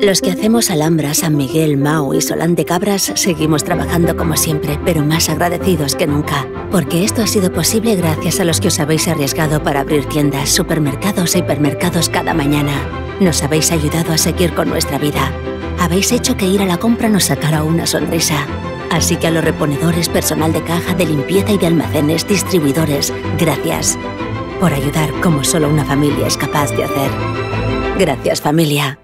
Los que hacemos Alhambra, San Miguel, Mau y Solán de Cabras seguimos trabajando como siempre, pero más agradecidos que nunca. Porque esto ha sido posible gracias a los que os habéis arriesgado para abrir tiendas, supermercados e hipermercados cada mañana. Nos habéis ayudado a seguir con nuestra vida. Habéis hecho que ir a la compra nos sacara una sonrisa. Así que a los reponedores, personal de caja, de limpieza y de almacenes, distribuidores, gracias. Por ayudar como solo una familia es capaz de hacer. Gracias familia.